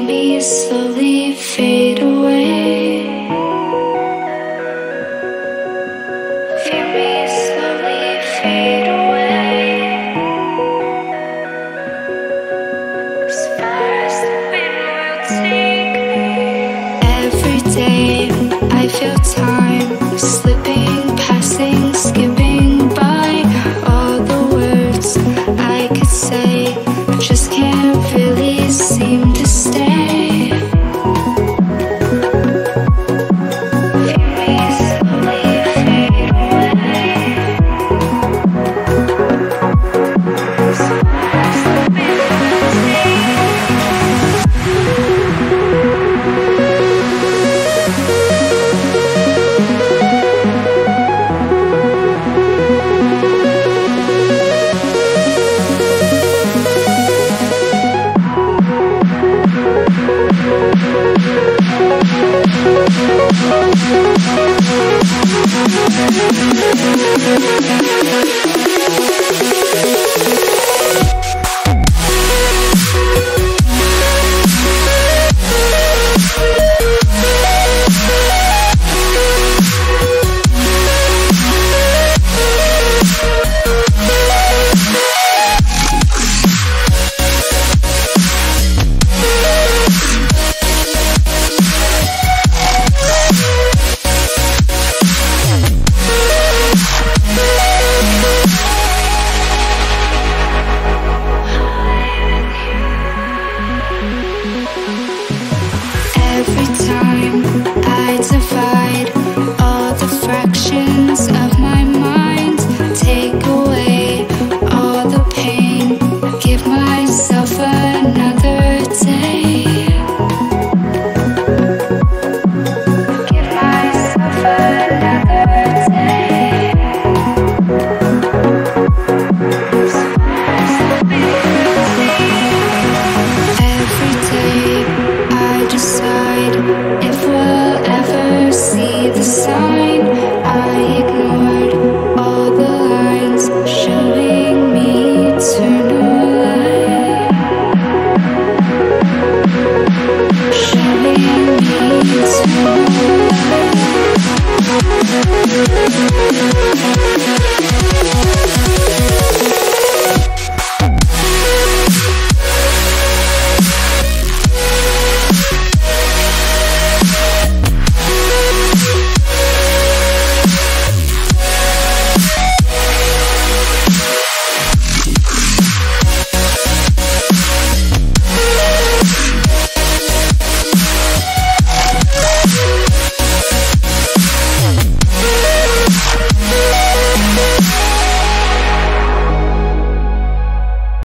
me slowly fade away. Feel me slowly fade away. Take me. Every day just can't really seem